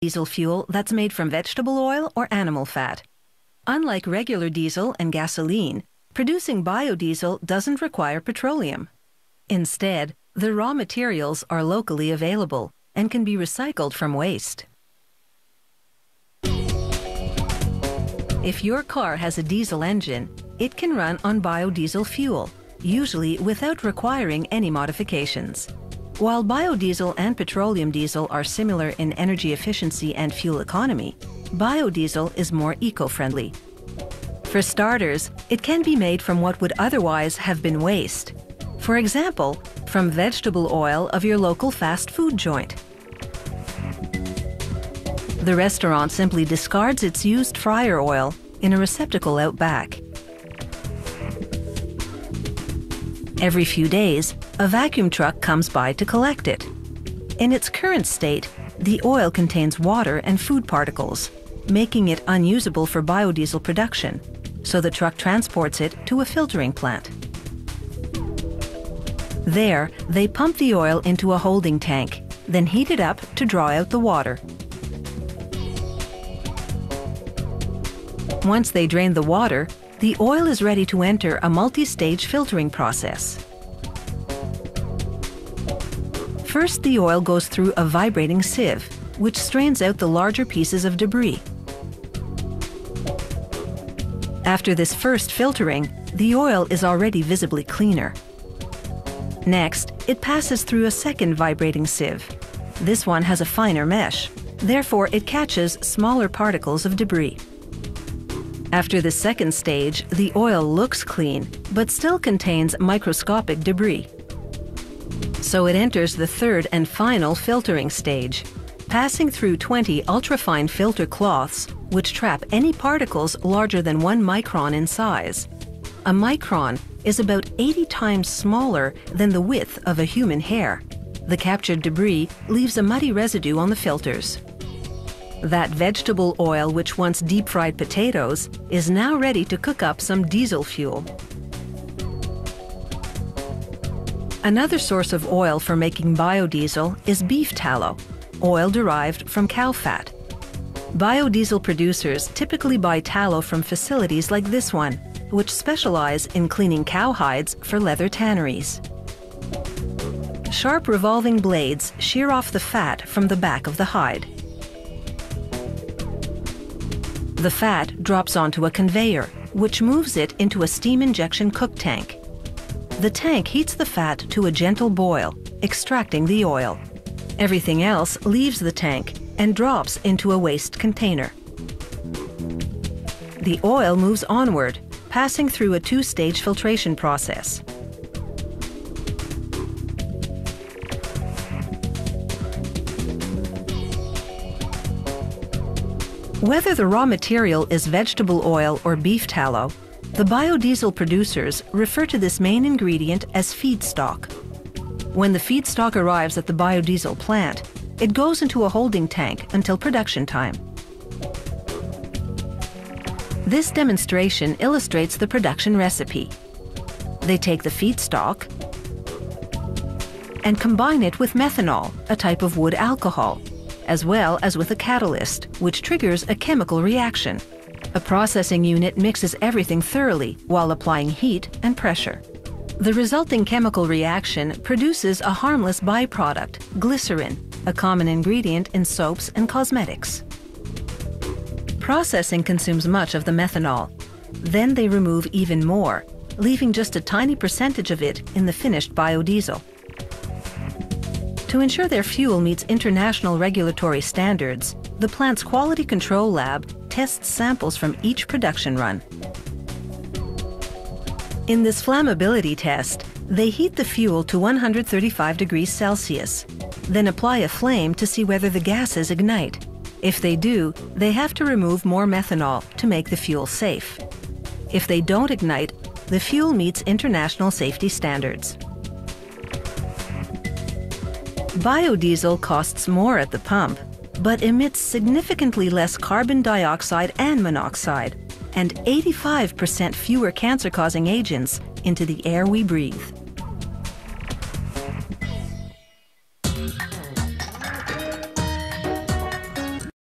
diesel fuel that's made from vegetable oil or animal fat. Unlike regular diesel and gasoline, producing biodiesel doesn't require petroleum. Instead, the raw materials are locally available and can be recycled from waste. If your car has a diesel engine, it can run on biodiesel fuel, usually without requiring any modifications. While biodiesel and petroleum diesel are similar in energy efficiency and fuel economy, biodiesel is more eco-friendly. For starters, it can be made from what would otherwise have been waste. For example, from vegetable oil of your local fast food joint. The restaurant simply discards its used fryer oil in a receptacle out back. Every few days, a vacuum truck comes by to collect it. In its current state, the oil contains water and food particles, making it unusable for biodiesel production, so the truck transports it to a filtering plant. There, they pump the oil into a holding tank, then heat it up to draw out the water. Once they drain the water, the oil is ready to enter a multi-stage filtering process. First, the oil goes through a vibrating sieve, which strains out the larger pieces of debris. After this first filtering, the oil is already visibly cleaner. Next, it passes through a second vibrating sieve. This one has a finer mesh, therefore it catches smaller particles of debris. After the second stage, the oil looks clean, but still contains microscopic debris. So it enters the third and final filtering stage, passing through 20 ultrafine filter cloths, which trap any particles larger than one micron in size. A micron is about 80 times smaller than the width of a human hair. The captured debris leaves a muddy residue on the filters. That vegetable oil which once deep fried potatoes is now ready to cook up some diesel fuel. Another source of oil for making biodiesel is beef tallow, oil derived from cow fat. Biodiesel producers typically buy tallow from facilities like this one, which specialize in cleaning cow hides for leather tanneries. Sharp revolving blades shear off the fat from the back of the hide. The fat drops onto a conveyor, which moves it into a steam injection cook tank. The tank heats the fat to a gentle boil, extracting the oil. Everything else leaves the tank and drops into a waste container. The oil moves onward, passing through a two-stage filtration process. Whether the raw material is vegetable oil or beef tallow, the biodiesel producers refer to this main ingredient as feedstock. When the feedstock arrives at the biodiesel plant, it goes into a holding tank until production time. This demonstration illustrates the production recipe. They take the feedstock and combine it with methanol, a type of wood alcohol, as well as with a catalyst, which triggers a chemical reaction. A processing unit mixes everything thoroughly while applying heat and pressure. The resulting chemical reaction produces a harmless byproduct, glycerin, a common ingredient in soaps and cosmetics. Processing consumes much of the methanol. Then they remove even more, leaving just a tiny percentage of it in the finished biodiesel. To ensure their fuel meets international regulatory standards, the plant's quality control lab tests samples from each production run. In this flammability test, they heat the fuel to 135 degrees Celsius, then apply a flame to see whether the gases ignite. If they do, they have to remove more methanol to make the fuel safe. If they don't ignite, the fuel meets international safety standards. Biodiesel costs more at the pump, but emits significantly less carbon dioxide and monoxide, and 85% fewer cancer causing agents into the air we breathe.